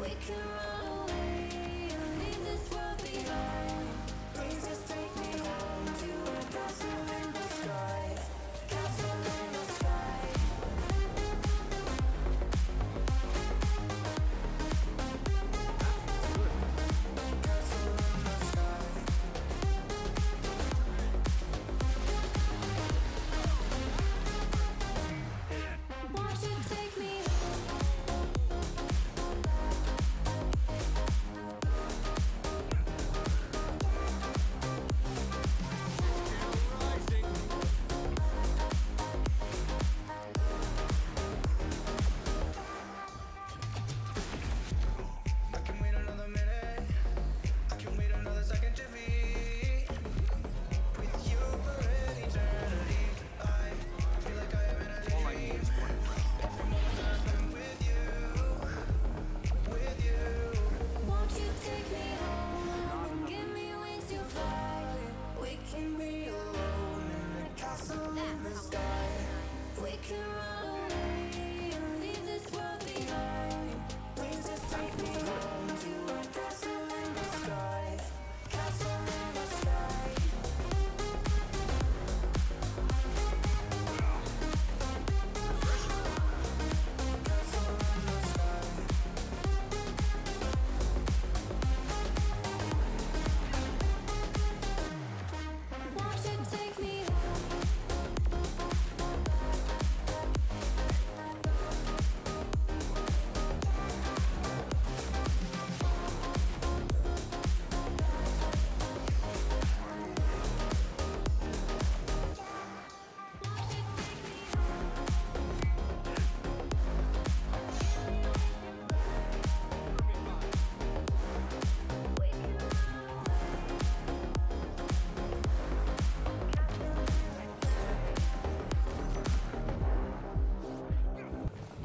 We can run away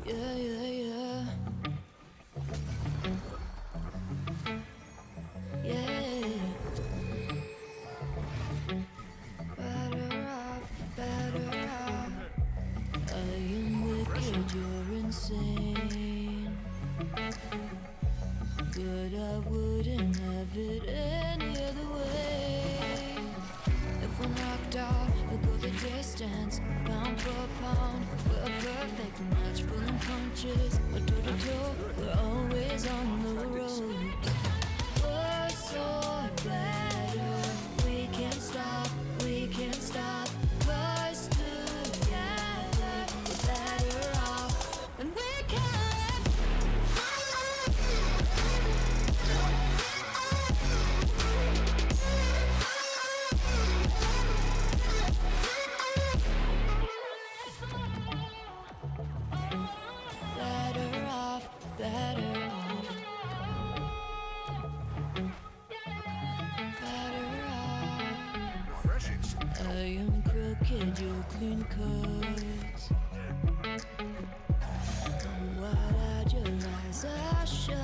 Yeah, yeah, yeah. Yeah. Better off, better off. I am wicked, you're insane. But I wouldn't have it any other way. If we're knocked out, we'll go the distance. Pound for pound, we're a perfect match. Punches, we're toe to toe. We're always on the road. Worse or I am crooked, you're clean are shut.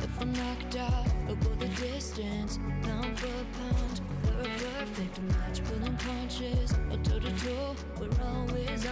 If I'm knocked out, I'll go the distance, pound for pound. We're a perfect match, pulling punches, or toe to toe. We're always